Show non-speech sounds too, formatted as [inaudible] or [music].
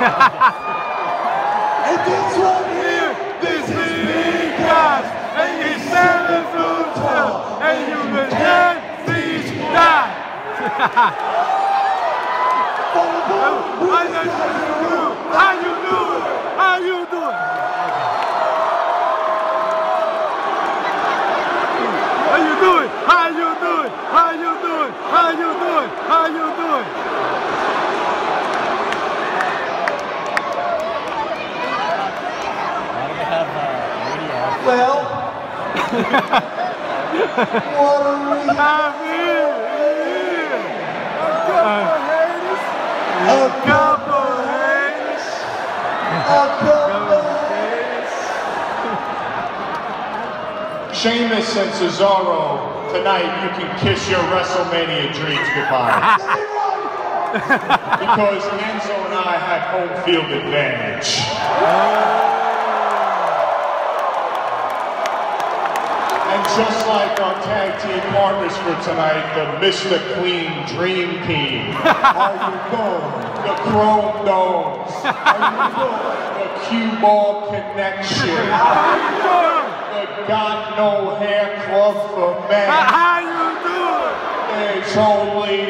And this one here, This is God, and he's seven foot tall, and you can't teach that. for what are we? Happy A couple haters. a couple. Sheamus and Cesaro, tonight you can kiss your WrestleMania dreams goodbye. [laughs] because Enzo and I had home field advantage. Oh. Just like our tag team partners for tonight, the Mr. Clean Dream Team. [laughs] How you doing? The Chrome Domes. How you doing? The Cue Ball Connection. The Got No Hair Club for Men. How you doing? It's only